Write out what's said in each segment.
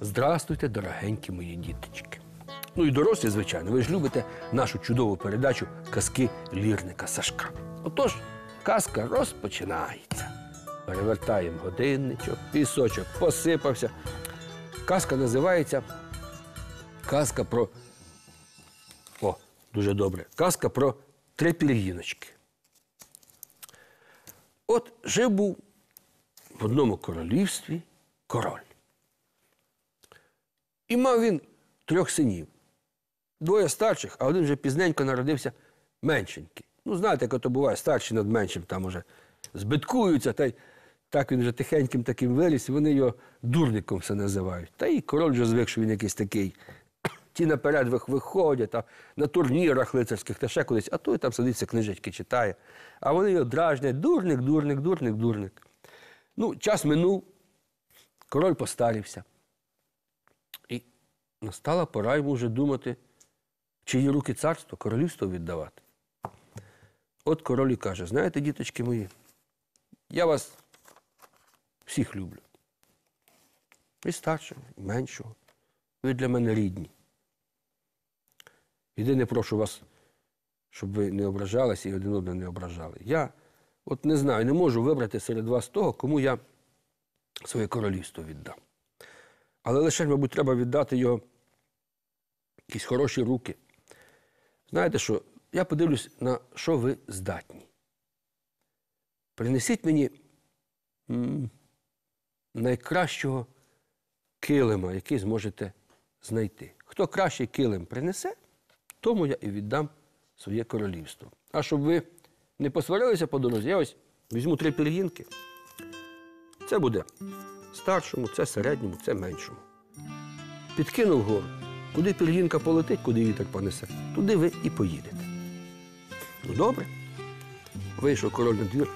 Здравствуйте, дорогенькі мої діточки. Ну і дорослі, звичайно, ви ж любите нашу чудову передачу казки лірника Сашка. Отож, казка розпочинається. Перевертаємо годинничок, пісочок посипався. Казка називається Казка про. О, дуже добре. Казка про три пір'їночки. От жив був в одному королівстві король. І мав він трьох синів. Двоє старших, а один вже пізненько народився меншенький. Ну, знаєте, як то буває, старший над меншим там уже збиткуються, та й так він вже тихеньким таким виріс, вони його дурником все називають. Та і король вже звик, що він якийсь такий. Ті наперед вих- виходять, а на турнірах лицарських та ще кудись, а той там сидиться, книжечки читає. А вони його дражнять. Дурник, дурник, дурник, дурник. Ну, час минув, король постарівся. І настала пора йому вже думати, чиї руки царство, королівство віддавати. От король і каже: знаєте, діточки мої, я вас всіх люблю. І старшого, і меншого. Ви для мене рідні. Єдине прошу вас, щоб ви не ображалися і один одного не ображали. Я от не знаю, не можу вибрати серед вас того, кому я своє королівство віддам. Але лише, мабуть, треба віддати його якісь хороші руки. Знаєте що? Я подивлюсь, на що ви здатні. Принесіть мені найкращого килима, який зможете знайти. Хто кращий килим принесе, тому я і віддам своє королівство. А щоб ви не посварилися по дорозі, я ось візьму три пір'їнки. Це буде старшому, це середньому, це меншому. Підкинув гору. Куди пір'їнка полетить, куди вітер понесе, туди ви і поїдете. Ну, добре. Вийшов король на двір,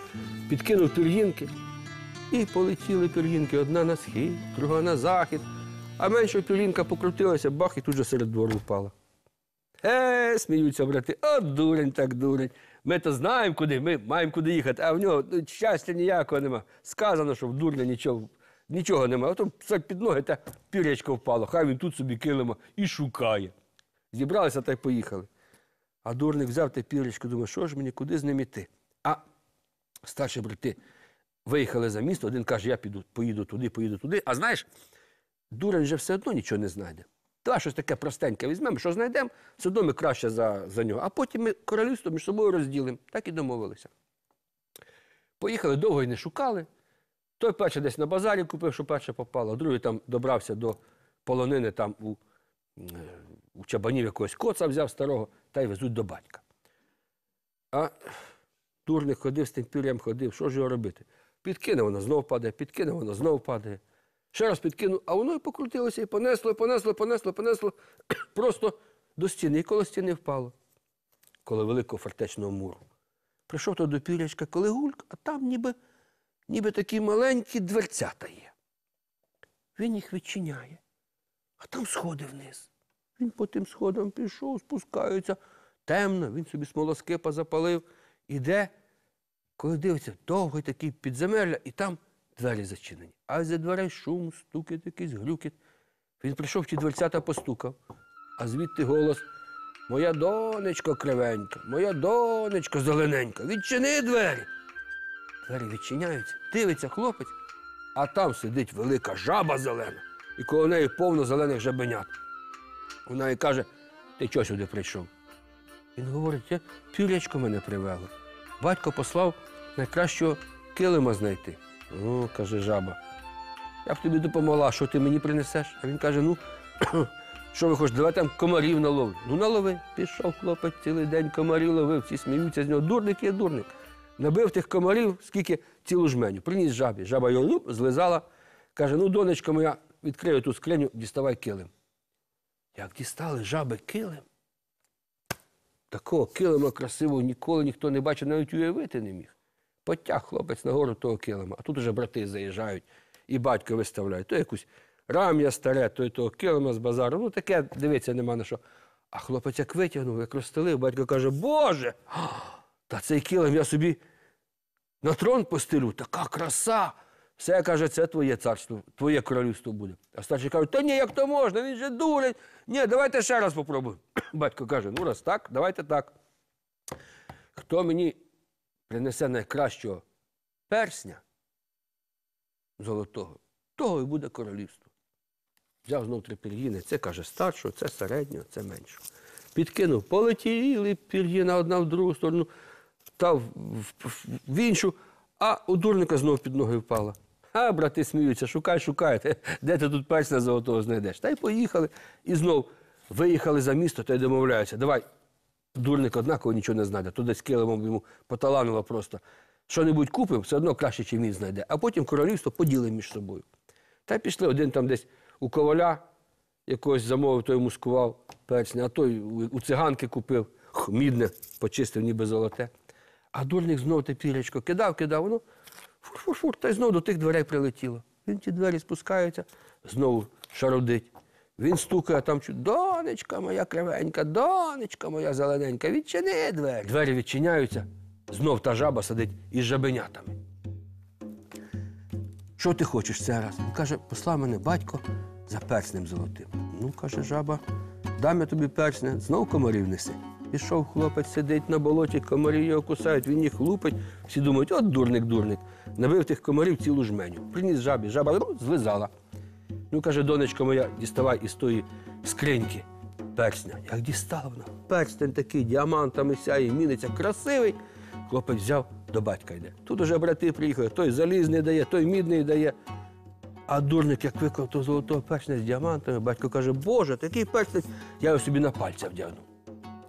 підкинув пір'їнки, і полетіли пір'їнки одна на схід, друга на захід. А менша пір'їнка покрутилася, бах, і тут же серед двору впала. Е, сміються брати, от дурень так дурень. Ми то знаємо, куди, ми маємо куди їхати, а в нього ну, щастя ніякого нема. Сказано, що в дурня нічого, нічого нема. А то під ноги та пірячко впало. Хай він тут собі килимо і шукає. Зібралися та й поїхали. А дурник взяв те пірячко, думає, що ж мені, куди з ним іти? А старші брати виїхали за місто, один каже, я піду, поїду туди, поїду туди. А знаєш, дурень же все одно нічого не знайде. Давай щось таке простеньке візьмемо, що знайдемо, одно краще за, за нього. А потім ми королівство між собою розділимо. Так і домовилися. Поїхали довго і не шукали. Той перший десь на базарі купив, що перше попало, другий там добрався до полонини там у, е, у чабанів якогось коца взяв старого та й везуть до батька. А дурник ходив з тим пір'ям ходив, що ж його робити? Підкине воно, знов падає, підкине воно, знов падає. Ще раз підкинув, а воно і покрутилося, і понесло, і понесло, понесло, понесло. Просто до стіни, і коло стіни впало. Коло великого фортечного муру. Прийшов то до пірячка, коли гульк, а там ніби, ніби такі маленькі дверцята є. Він їх відчиняє, а там сходи вниз. Він по тим сходам пішов, спускається. Темно, він собі смолоскипа запалив, іде, коли дивиться, довгий такий підземелля, і там двері зачинені. А за дверей шум, стукіт, якийсь глюкіт. Він прийшов ті дверцята постукав, а звідти голос Моя донечко кривенька, моя донечко зелененька, відчини двері. Двері відчиняються, дивиться хлопець, а там сидить велика жаба зелена, і коло неї повно зелених жабенят. Вона і каже, ти чого сюди прийшов? Він говорить, я пірячко мене привело. Батько послав найкращого килима знайти. О, каже жаба. Я б тобі допомогла, що ти мені принесеш? А він каже: ну, що ви хочете, давай там комарів наловлю. Ну, налови. Пішов хлопець цілий день комарів ловив, всі сміються з нього. Дурник є дурник. Набив тих комарів, скільки цілу жменю. Приніс жабі. Жаба його ну, злизала. Каже: ну, донечко моя, відкрию ту скриню, діставай килим. Як дістали жаби килим, такого килима красивого ніколи ніхто не бачив, навіть уявити не міг. Потяг хлопець нагору того килима, а тут уже брати заїжджають і батько виставляють. То якусь рам'я старе, то й того килима з базару. Ну таке, дивиться, нема на що. А хлопець як витягнув, як розстелив, батько каже, Боже, та цей килим я собі на трон постелю, така краса. Все каже, це твоє царство, твоє королівство буде. А старший каже, та ні, як то можна, він же дурень. Ні, давайте ще раз попробуємо. Батько каже, ну раз так, давайте так. Хто мені принесе найкращого персня золотого, того і буде королівство. Взяв знов три пір'їни. Це каже старшого, це середнього, це меншого. Підкинув, полетіли пір'їна одна в другу сторону, та в, в, в іншу, а у дурника знов під ноги впала. А брати сміються, шукай, шукай, де ти тут персня золотого знайдеш. Та й поїхали. І знов виїхали за місто та й домовляються. Давай, дурник однаково нічого не знайде. Тут десь килимом йому поталанило просто. Що-небудь купимо, все одно краще, чим він знайде. А потім королівство поділимо між собою. Та пішли один там десь у коваля якогось замовив, той мускував персня, а той у циганки купив, мідне, почистив, ніби золоте. А дурник знов те пірячко кидав, кидав, воно фур-фур-фур, та й знов до тих дверей прилетіло. Він ті двері спускається, знову шародить. Він стукає, там донечка моя кривенька, донечка моя зелененька, відчини двері. Двері відчиняються, знов та жаба сидить із жабенятами. Що ти хочеш це раз? Він каже, послав мене батько за перснем золотим. Ну, каже жаба, дам я тобі персня, знов комарів неси. Пішов хлопець, сидить на болоті, комарі його кусають, він їх лупить. Всі думають, от дурник, дурник. Набив тих комарів цілу жменю. Приніс жабі, жаба злизала. Ну, каже, донечко моя, діставай із тої скриньки персня. Як дістала вона? Перстень такий, діамантами сяє, міниться, красивий. Хлопець взяв, до батька йде. Тут уже брати приїхали, той залізний дає, той мідний дає. А дурник, як виклав того золотого персня з діамантами, батько каже, Боже, такий перстень, я його собі на пальця вдягну.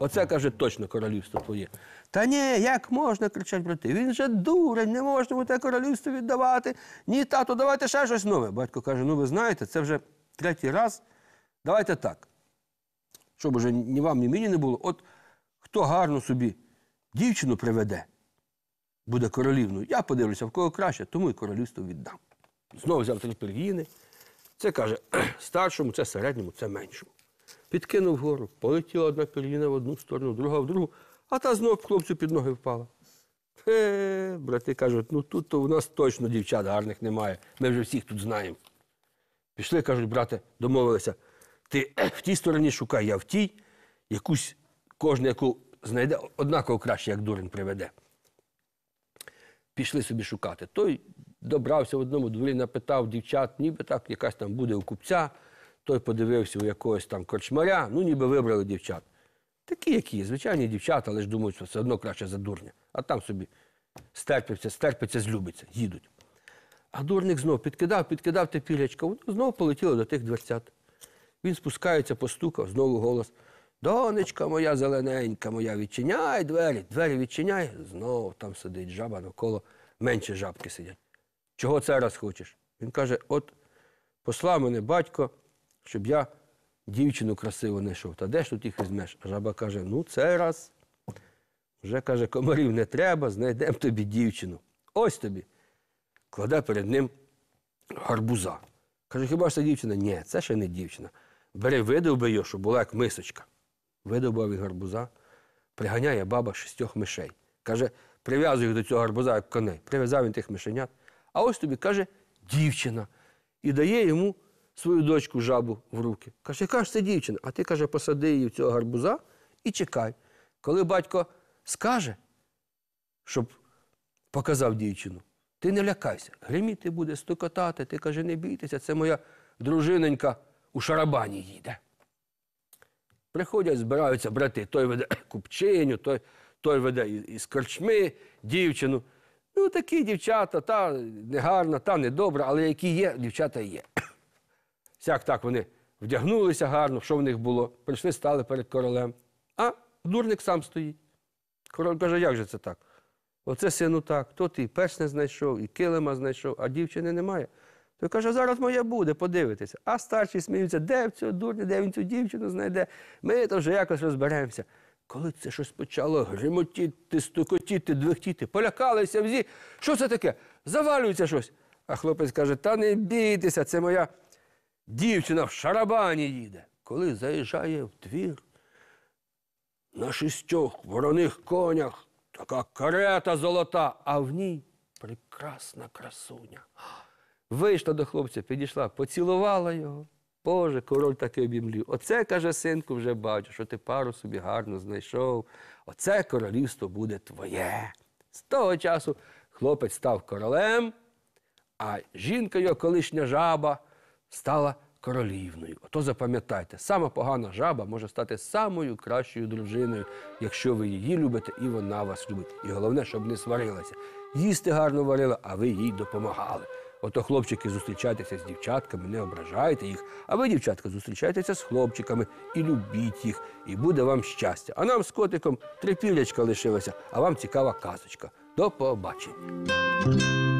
Оце каже точно королівство твоє. Та ні, як можна, кричать брати. Він же дурень, не можна йому те королівство віддавати. Ні, тато, давайте ще щось нове. Батько каже: ну ви знаєте, це вже третій раз. Давайте так. Щоб уже ні вам, ні мені не було. От хто гарно собі дівчину приведе, буде королівною, я подивлюся, в кого краще, тому і королівство віддам. Знову взяв три пір'їни. Це каже старшому, це середньому, це меншому. Підкинув вгору, полетіла одна пір'їна в одну сторону, друга в другу, а та знов хлопцю під ноги впала. Е, брати кажуть, ну тут то у нас точно дівчат гарних немає. Ми вже всіх тут знаємо. Пішли, кажуть, брате, домовилися. Ти в тій стороні шукай, я в тій, якусь кожен, яку знайде, однаково краще, як дурень приведе. Пішли собі шукати. Той добрався в одному дворі, напитав дівчат, ніби так, якась там буде у купця. Той подивився у якогось там корчмаря, ну ніби вибрали дівчат. Такі, які звичайні дівчата, але ж думають, що все одно краще за дурня. А там собі стерпиться, стерпиться, злюбиться, їдуть. А дурник знов підкидав, підкидав те пілячко, воно знову полетіло до тих дверцят. Він спускається, постукав, знову голос. Донечка моя зелененька моя, відчиняй двері, двері відчиняй. Знову там сидить жаба навколо, менше жабки сидять. Чого це раз хочеш? Він каже: от послав мене батько, щоб я дівчину красиво знайшов. Та де ж тут їх візьмеш? Жаба каже: ну, це раз. Вже каже, комарів не треба, знайдемо тобі дівчину. Ось тобі. Кладе перед ним гарбуза. Каже, хіба ж це дівчина? Ні, це ще не дівчина. Бери, видовби його, щоб була як мисочка. Видовбав від гарбуза, приганяє баба шістьох мишей. Каже, прив'язуй їх до цього гарбуза, як коней. Прив'язав він тих мишенят. А ось тобі каже, дівчина. І дає йому свою дочку жабу в руки. Каже, яка ж це дівчина? А ти каже, посади її в цього гарбуза і чекай. Коли батько скаже, щоб показав дівчину, ти не лякайся. Гриміти буде, стукотати. Ти каже, не бійтеся, це моя дружиненька у шарабані їде. Приходять, збираються брати, той веде купчиню, той, той веде із- корчми дівчину. Ну, такі дівчата, та негарна, та недобра, але які є, дівчата є. Сяк так вони вдягнулися гарно, що в них було, прийшли, стали перед королем. А дурник сам стоїть. Король каже, як же це так? Оце сину так, то ти і персня знайшов, і килима знайшов, а дівчини немає. Той каже, зараз моя буде, подивитися. А старші сміються, де в цього дурня, де він цю дівчину знайде. Ми то вже якось розберемося. Коли це щось почало гримотіти, стукотіти, двихтіти, полякалися всі. Що це таке? Завалюється щось. А хлопець каже: та не бійтеся, це моя дівчина в шарабані їде. Коли заїжджає в двір, на шістьох вороних конях, така карета золота, а в ній прекрасна красуня. Вийшла до хлопця, підійшла, поцілувала його. Боже, король таки обімлів. Оце, каже синку, вже бачу, що ти пару собі гарно знайшов. Оце королівство буде твоє. З того часу хлопець став королем, а жінка його, колишня жаба, стала королівною. Ото запам'ятайте, сама погана жаба може стати самою кращою дружиною, якщо ви її любите і вона вас любить. І головне, щоб не сварилася. Їсти гарно варила, а ви їй допомагали. Ото хлопчики зустрічайтеся з дівчатками, не ображайте їх, а ви, дівчатка, зустрічайтеся з хлопчиками і любіть їх, і буде вам щастя. А нам з котиком трипілячка лишилася, а вам цікава казочка. До побачення.